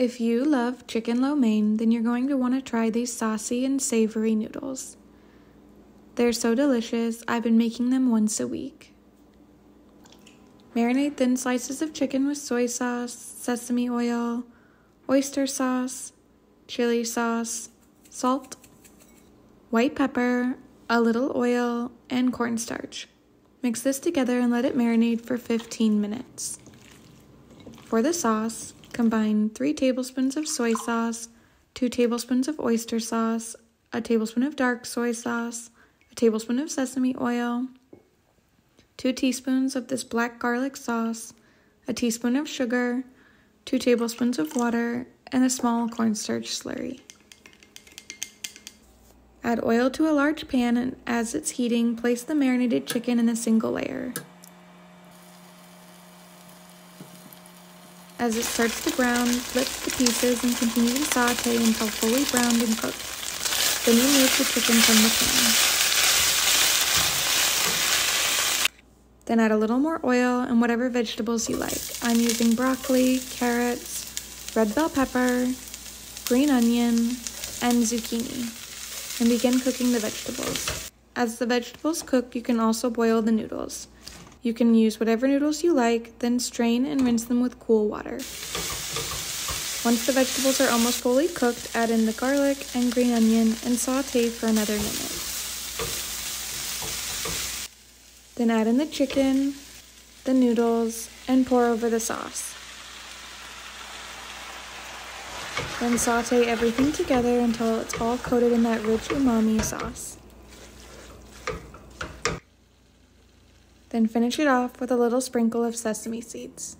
If you love chicken lo mein, then you're going to want to try these saucy and savory noodles. They're so delicious, I've been making them once a week. Marinate thin slices of chicken with soy sauce, sesame oil, oyster sauce, chili sauce, salt, white pepper, a little oil, and cornstarch. Mix this together and let it marinate for 15 minutes. For the sauce, Combine 3 tablespoons of soy sauce, 2 tablespoons of oyster sauce, a tablespoon of dark soy sauce, a tablespoon of sesame oil, 2 teaspoons of this black garlic sauce, a teaspoon of sugar, 2 tablespoons of water, and a small cornstarch slurry. Add oil to a large pan and as it's heating, place the marinated chicken in a single layer. As it starts to brown, flip the pieces and continue to saute until fully browned and cooked. Then remove the chicken from the pan. Then add a little more oil and whatever vegetables you like. I'm using broccoli, carrots, red bell pepper, green onion, and zucchini. And begin cooking the vegetables. As the vegetables cook, you can also boil the noodles. You can use whatever noodles you like, then strain and rinse them with cool water. Once the vegetables are almost fully cooked, add in the garlic and green onion and saute for another minute. Then add in the chicken, the noodles, and pour over the sauce. Then saute everything together until it's all coated in that rich umami sauce. Then finish it off with a little sprinkle of sesame seeds.